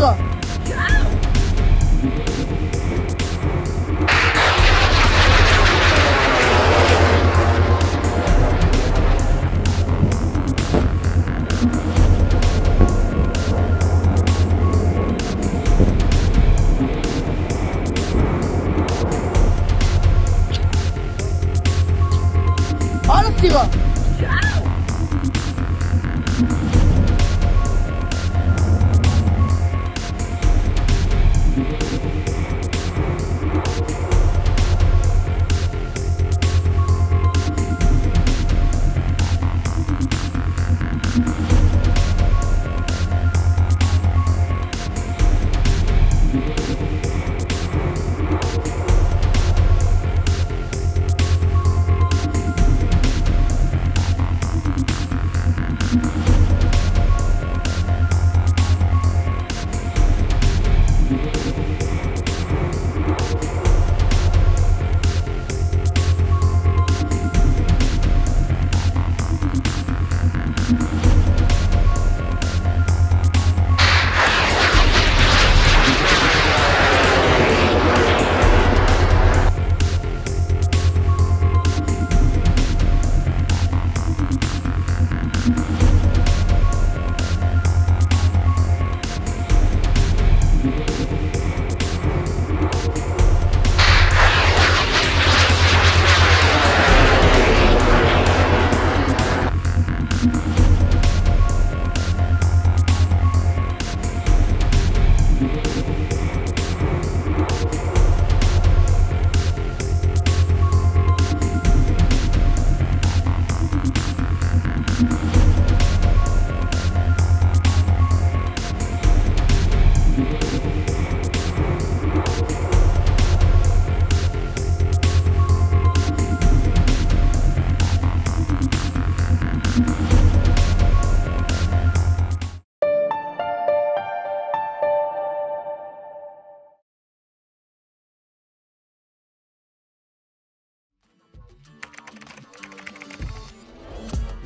があらってが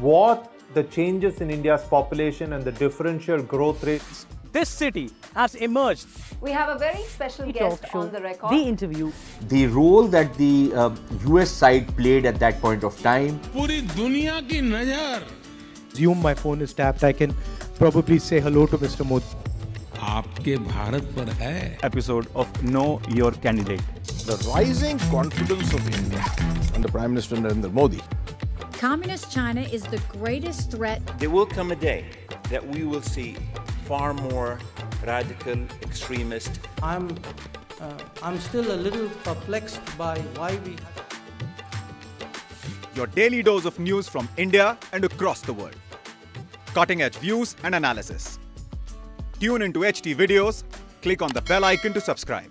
what the changes in India's population and the differential growth rates. This city has emerged. We have a very special guest on the record. The interview. The role that the uh, US side played at that point of time. पूरी दुनिया की नजर assume my phone is tapped, I can probably say hello to Mr. Modi. आपके भारत पर है Episode of Know Your Candidate. the rising confidence of India under Prime Minister Narendra Modi. Communist China is the greatest threat. There will come a day that we will see far more radical extremists. I'm, uh, I'm still a little perplexed by why we. Your daily dose of news from India and across the world. Cutting edge views and analysis. Tune into HT videos, click on the bell icon to subscribe.